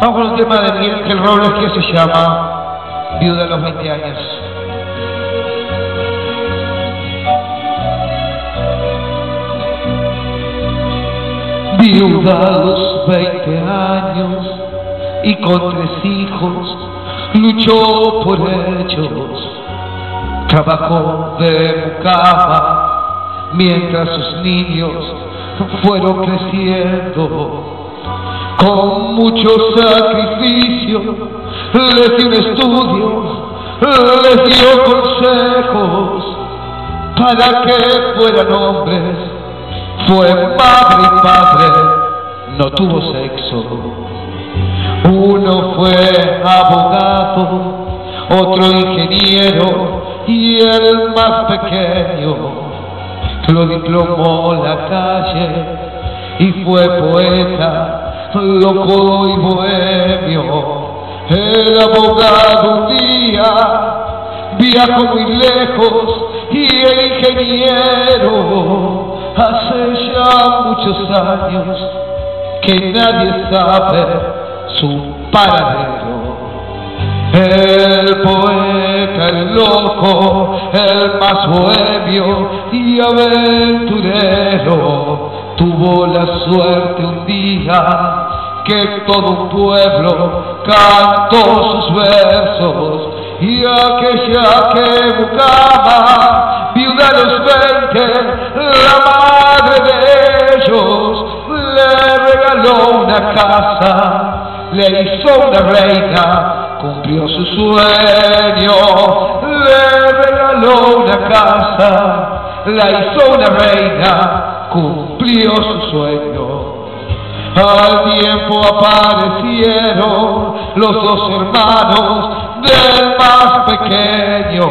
Vamos con un tema de Miguel Robles que se llama Viuda a los 20 años. Viuda a los 20 años y con tres hijos luchó por ellos. Trabajó de cama mientras sus niños fueron creciendo con mucho sacrificio les dio un estudio, les dio consejos para que fueran hombres. Fue madre y padre, no tuvo sexo. Uno fue abogado, otro ingeniero y el más pequeño lo diplomó la calle y fue poeta loco y bohemio. El abogado un día viajó muy lejos y el ingeniero hace ya muchos años que nadie sabe su paradero. El poeta, el loco, el más bohemio y aventurero tuvo la suerte un día que todo un pueblo cantó sus versos y aquella que buscaba, viuda de los la madre de ellos, le regaló una casa, le hizo una reina, cumplió su sueño, le regaló una casa, la hizo una reina, cumplió su sueño. Al tiempo aparecieron los dos hermanos del más pequeño,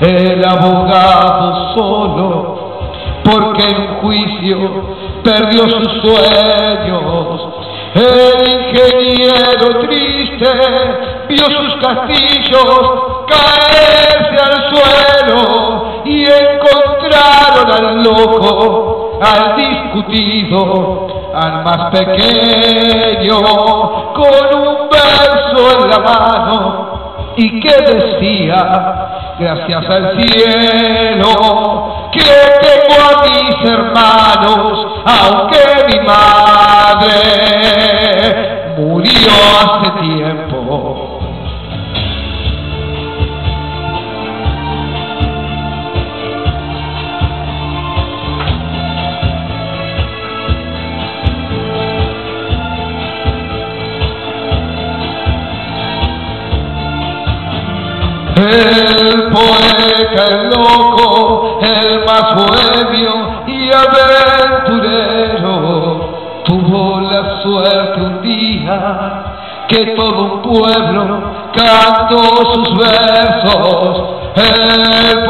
el abogado solo, porque en juicio perdió sus sueños. El ingeniero triste vio sus castillos caerse al suelo al discutido, al más pequeño, con un verso en la mano y que decía, gracias al cielo, que tengo a mis hermanos, aunque mi madre murió hace tiempo. El poeta, el loco, el más bohemio y aventurero tuvo la suerte un día que todo un pueblo cantó sus versos. El